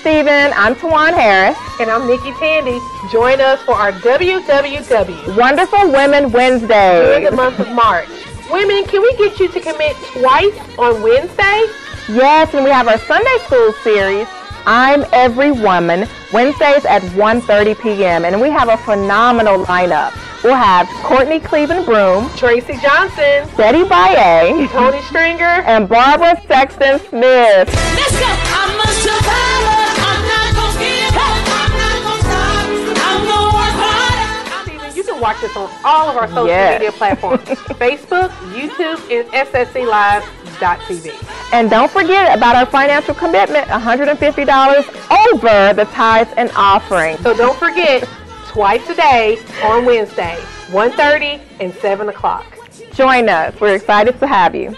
Stephen. I'm Tawan Harris. And I'm Nikki Tandy. Join us for our WWW Wonderful Women Wednesday. during the month of March. Women, can we get you to commit twice on Wednesday? Yes, and we have our Sunday School series, I'm Every Woman, Wednesdays at 1.30 p.m. And we have a phenomenal lineup. We'll have Courtney Cleveland Broom, Tracy Johnson, Betty Baye, Tony Stringer, and Barbara Sexton Smith. Let's go. I'm a survivor. Not gonna give up. I'm not gonna stop. I'm gonna work harder. Steven, you can watch us on all of our social Yes. media platforms Facebook, YouTube, and And don't forget about our financial commitment, $150 over the tithes and offering. So don't forget, twice a day on Wednesday, 1.30 and 7 o'clock. Join us. We're excited to have you.